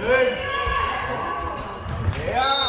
Schön. Ja.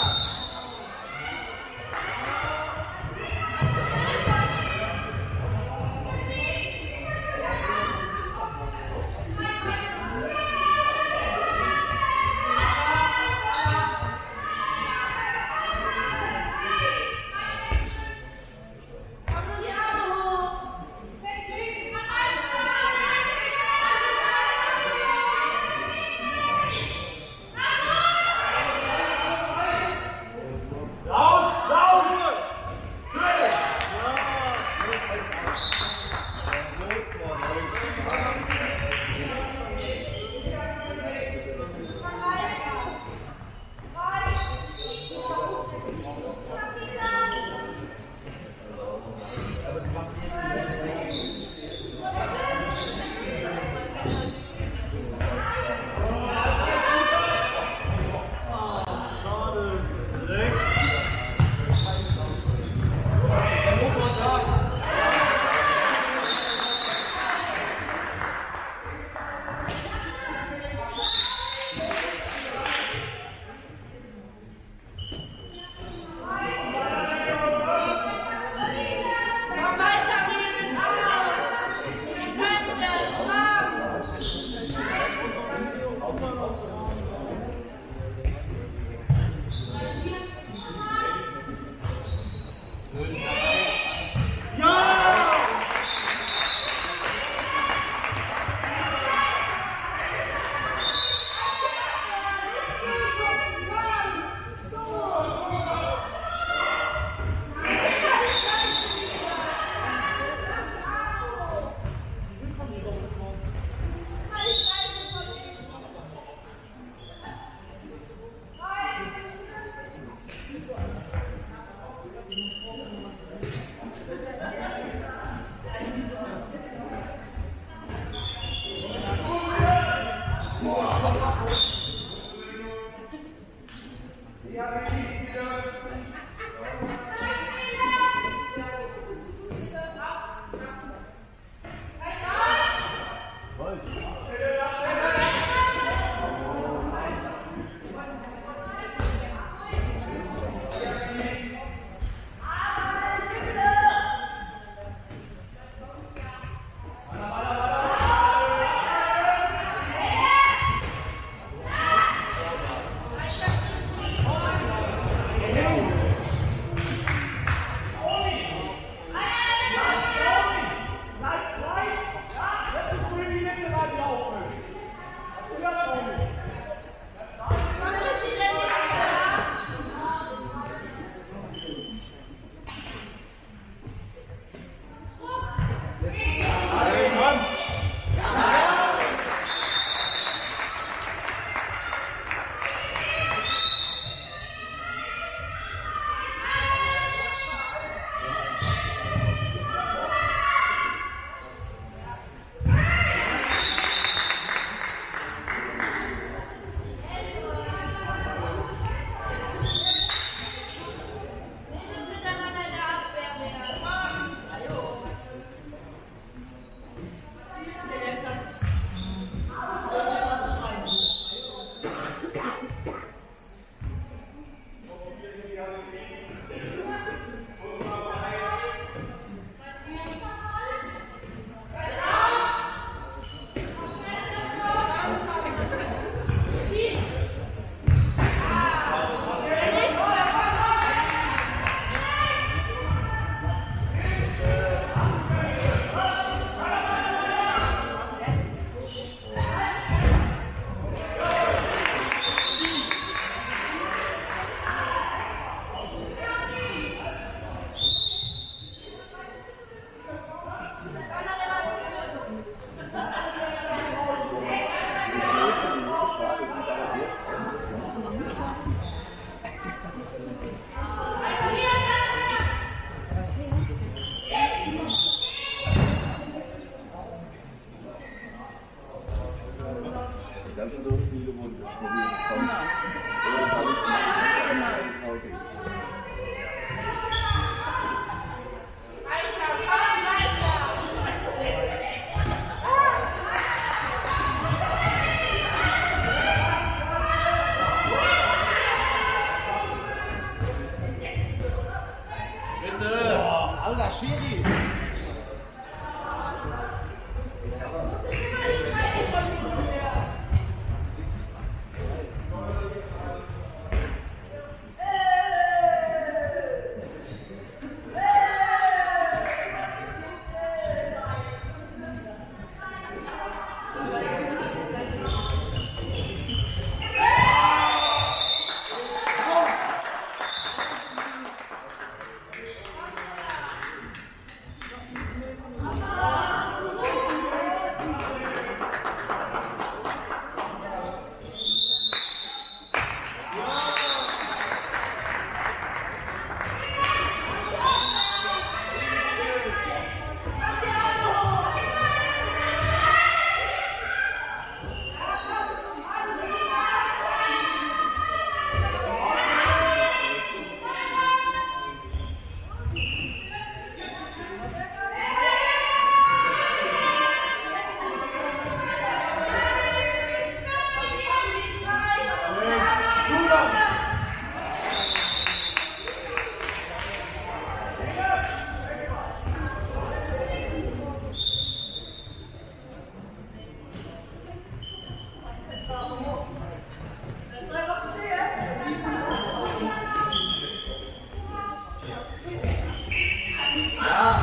자.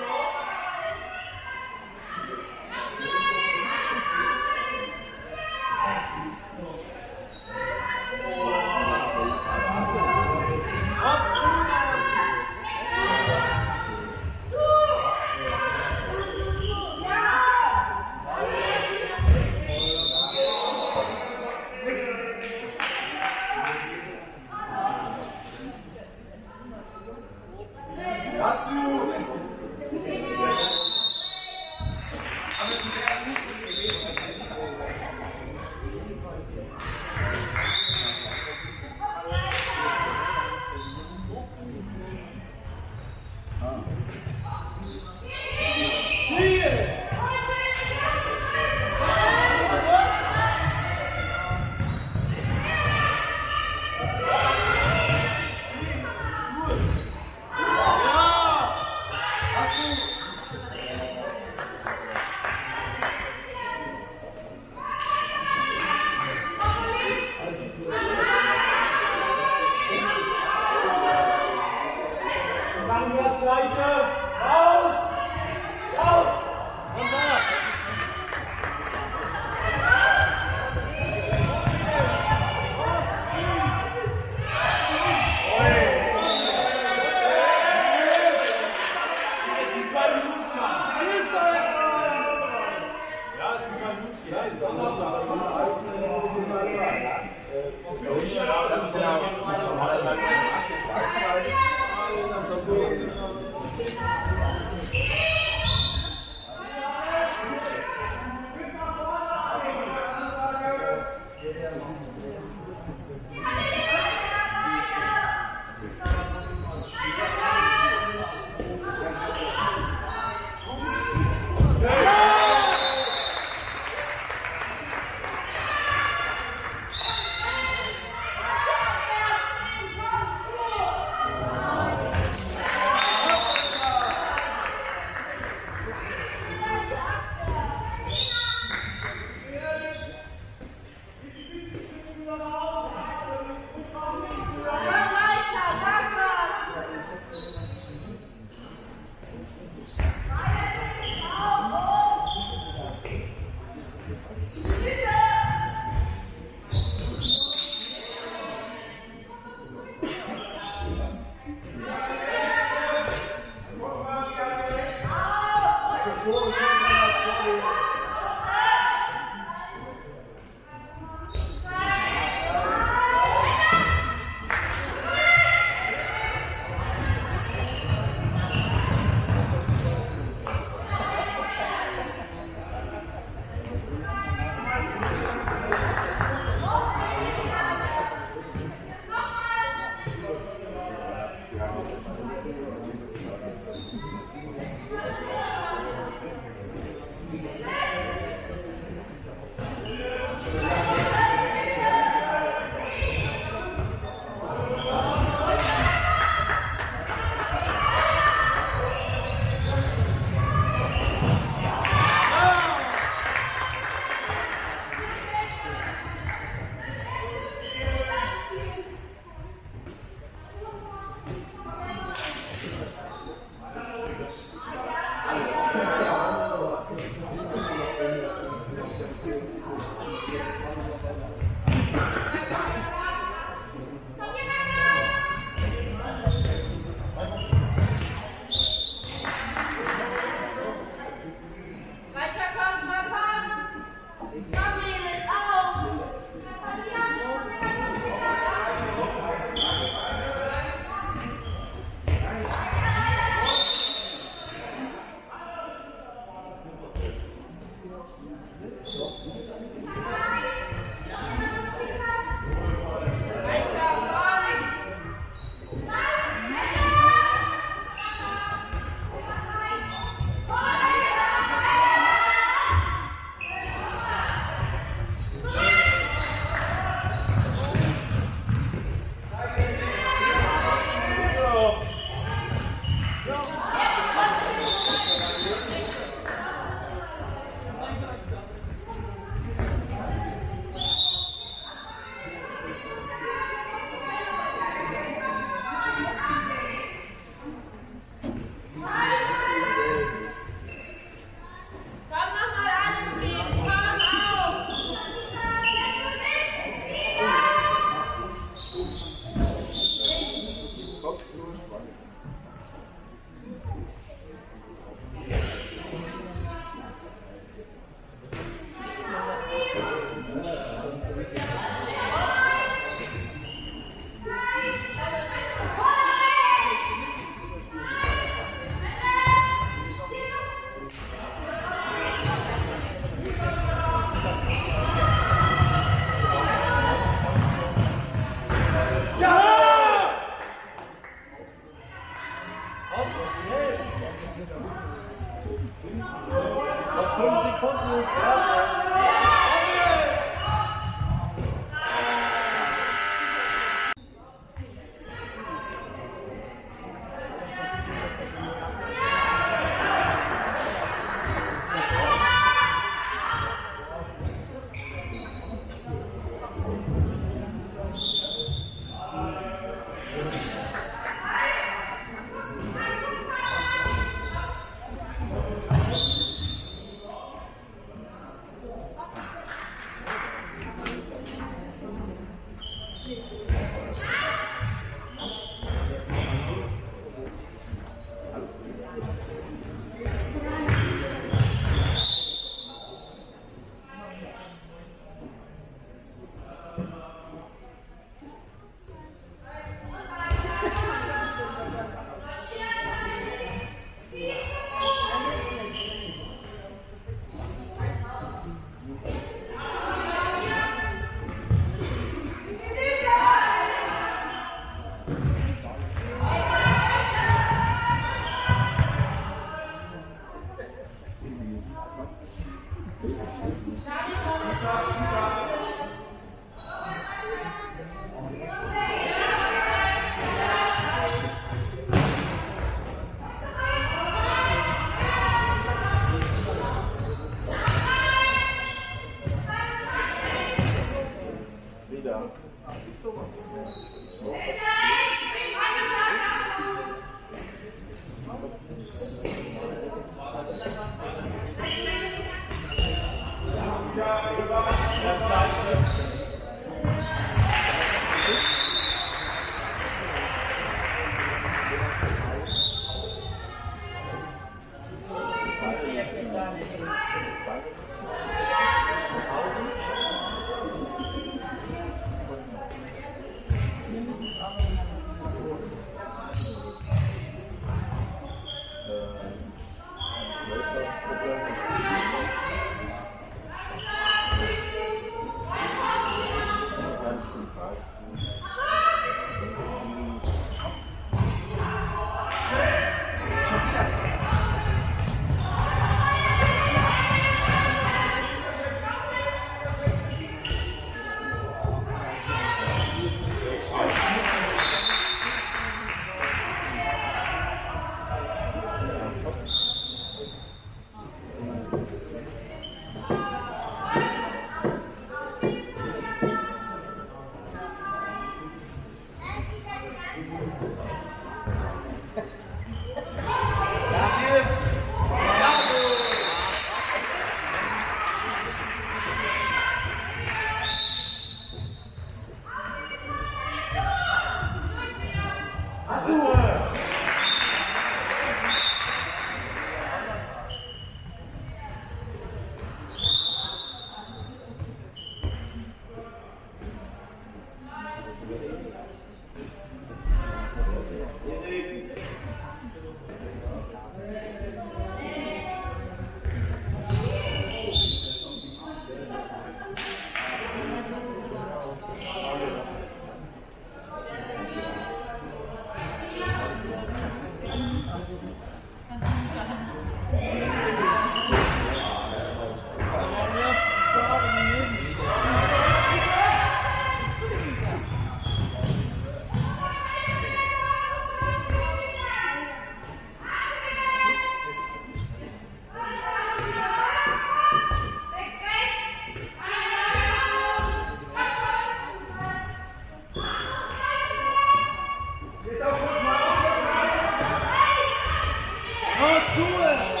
诸位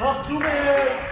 Bak Tugay.